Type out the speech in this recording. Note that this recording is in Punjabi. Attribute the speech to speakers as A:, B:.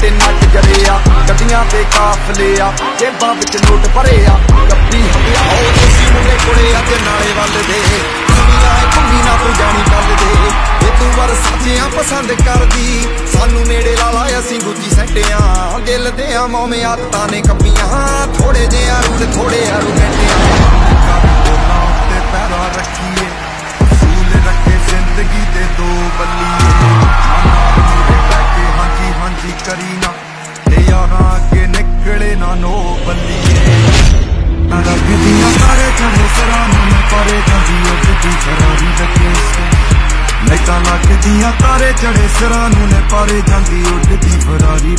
A: ਤੇ ਨੱਟ ਜਰੇ ਆ ਗੱਡੀਆਂ ਤੇ ਕਾਫਲੇ ਆ ਜੇਬਾਂ ਵਿੱਚ ਨੋਟ ਭਰੇ ਆ ਗੱਪੀ ਹੱਥਿਆ ਹੋ ਤੁਸੀਂ ਮੁੰਡੇ ਕੋਲੇ ਅੱਜ ਨਾਲੇ ਵੱਲ ਦੇ ਦੁਨੀਆ ਘੁੰਮੀ ਨਾ ਤੂੰ ਜਾਣੀ ਗੱਲ ਦੇ। ਇਹ ਤੂੰ ਵਰ ਸਾਚਿਆਂ ਪਸੰਦ ਕਰਦੀ। ਸਾਨੂੰ ਨੇੜੇ ਲਾ ਲਾ, ਅਸੀਂ ਗੁੱਜੀ ਸੈਟਿਆਂ ਦਿਲ ਦੇ ਆ ਮੌਮੇ ਆਦਤਾਂ ਨੇ ਕੱਪੀਆਂ। ਥੋੜੇ
B: ਨਿਕਲੇ ਨਾ ਨੋ ਬੱਲੀਏ ਨਾ ਲੱਗਦੀਆਂ ਸਾਰੇ ਚੜੇ ਸਰਾਂ ਨੂੰ ਪਰੇ ਜਾਂਦੀ ਉੱਡਦੀ ਫਰਾਰੀ ਲੱਗੇ ਨਹੀਂ ਤਾਂ। ਲੱਗਦੀਆਂ ਤਾਰੇ ਚੜੇ ਸਰਾਂ ਨੂੰ ਨੇ ਪਰੇ ਜਾਂਦੀ ਉੱਡਦੀ ਫਰਾਰੀ